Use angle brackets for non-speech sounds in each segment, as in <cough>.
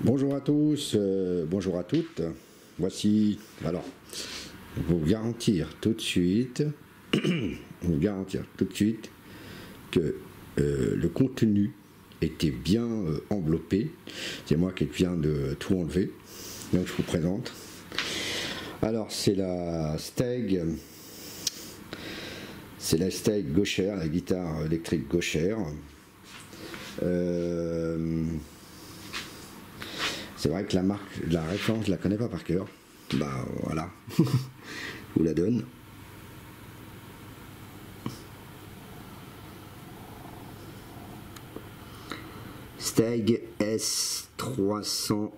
Bonjour à tous, euh, bonjour à toutes. Voici, alors, vous garantir tout de suite, <clears throat> vous garantir tout de suite que euh, le contenu était bien euh, enveloppé. C'est moi qui viens de tout enlever. Donc je vous présente. Alors c'est la Steg, c'est la Steg gauchère, la guitare électrique gauchère. C'est vrai que la marque, la référence, je la connais pas par cœur. Bah voilà, <laughs> je vous la donne. Steg S300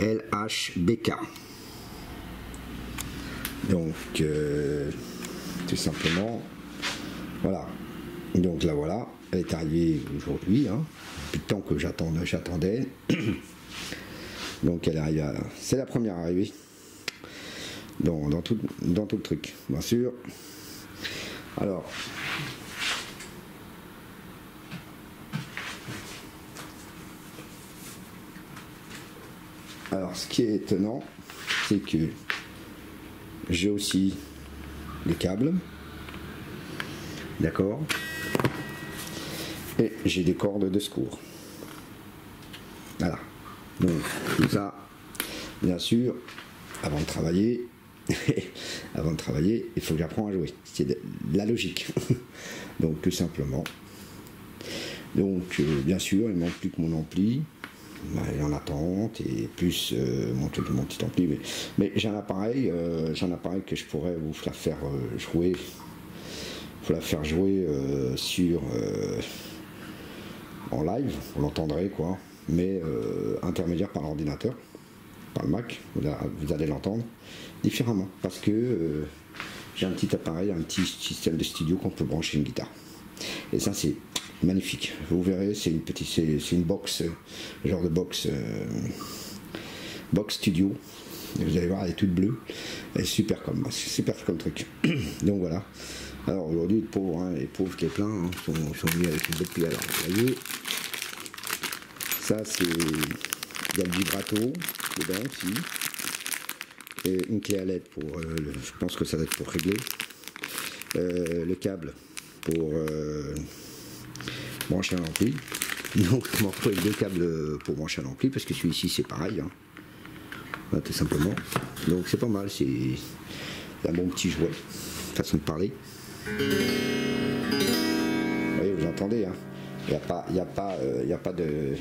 LHBK. Donc, euh, tout simplement, voilà. Donc là, voilà, elle est arrivée aujourd'hui, hein, depuis le temps que j'attendais. <coughs> Donc elle arrive à... C'est la première arrivée dans, tout, dans tout le truc, bien sûr. Alors, Alors, ce qui est étonnant, c'est que j'ai aussi les câbles, d'accord, et j'ai des cordes de secours. Voilà. Donc, ça, bien sûr, avant de travailler, <laughs> avant de travailler, il faut que j'apprenne à jouer. C'est la logique. <laughs> Donc, tout simplement. Donc, euh, bien sûr, il manque plus que mon ampli. Bah, il en attente et plus euh, mon, mon, petit ampli. Mais, j'ai un appareil, euh, j'ai un appareil que je pourrais vous la faire euh, jouer, vous la faire jouer sur en live, vous l'entendrez quoi, mais intermédiaire par l'ordinateur, par le Mac, vous, allez l'entendre différemment parce que j'ai un petit appareil, un petit système de studio qu'on peut brancher une guitare. Et ça c'est magnifique. Vous verrez, c'est une petite, c'est une box, genre de box, euh, box studio. vous allez voir, elle est toute bleue. Elle est super comme, super comme truc. <clears throat> Donc voilà. Alors aujourd'hui, les pauvres, hein, les pauvres qui est plein, hein, sont, venus avec une belle pile. Alors vous ça c'est, il y a le vibrato dedans aussi. Une clé à LED pour, euh, je pense que ça va être pour régler. Euh, le câble pour euh, brancher un ampli. Donc je m'en retrouve deux câbles pour brancher un ampli parce que celui-ci c'est pareil. Hein. tout simplement. Donc c'est pas mal, c'est un bon petit jouet, façon de parler. Vous voyez, vous entendez, hein il n'y a pas, il a pas, euh, il a pas de,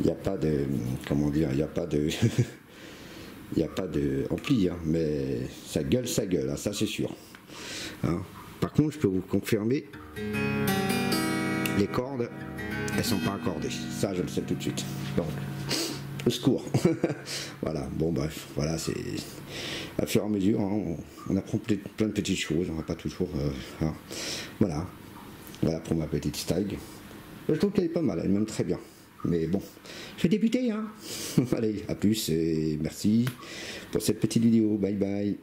il n'y a pas de, comment dire, il n'y a pas de, <laughs> il n'y a pas de ampli, hein, mais ça gueule, ça gueule, hein, ça c'est sûr. Hein. Par contre, je peux vous confirmer les cordes, elles sont pas accordées. Ça, je le sais tout de suite. Secours. <laughs> voilà, bon, bref, voilà, c'est. À fur et à mesure, hein, on, apprend plein de petites choses, on va pas toujours. Euh, hein. Voilà. Voilà pour ma petite stag. Je trouve qu'elle est pas mal, elle m'aime très bien. Mais bon, je vais débuter, hein. <laughs> Allez, à plus et merci pour cette petite vidéo. Bye bye.